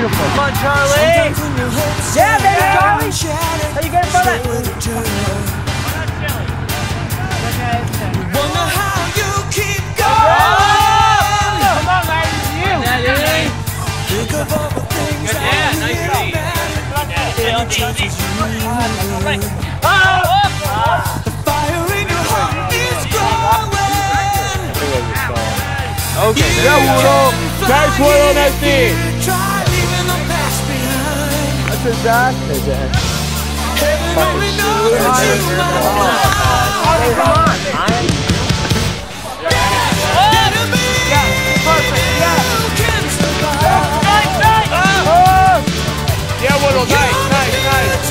beautiful. Come on, Charlie. Yeah, baby, Charlie. How you getting from it? Wonder how you keep Oh! going. Come on, guys. You. Think of all the things that Yeah, you nice did read. bad. And the chances you oh, oh! The fire in your heart is growing. Okay. Ya uno. Guys, one on that thing. Heaven only knows that you know. Come on. Survive. Yeah, nice, nice, nice.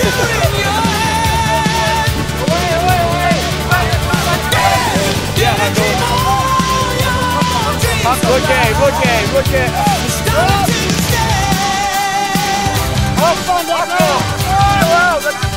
I. fun, Marco. Oh, wow, that's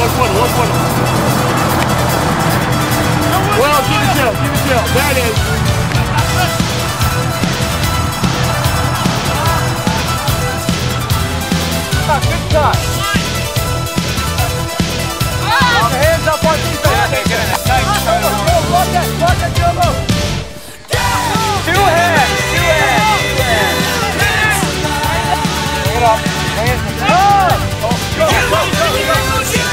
Yeah, look one, look one. Well, keep it chill, keep it chill. There it is. Ah, good shot. Put hands up on defense. Block that. Block that, Jumbo. Two hands. Two hands. Two hands. Bring it up. Bring it. Oh! Oh, go, go, go,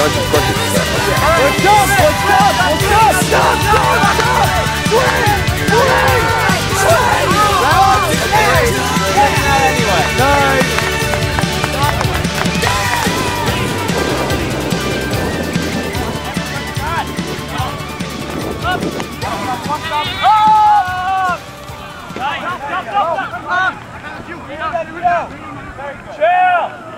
Guns and Crushes. What's up? What's up? What's up? Stop! Stop! Stop! Win! Win! Win! Round eight! Anyway. Nine. Up! Up! Up! Up! Up! Up! Up! Up!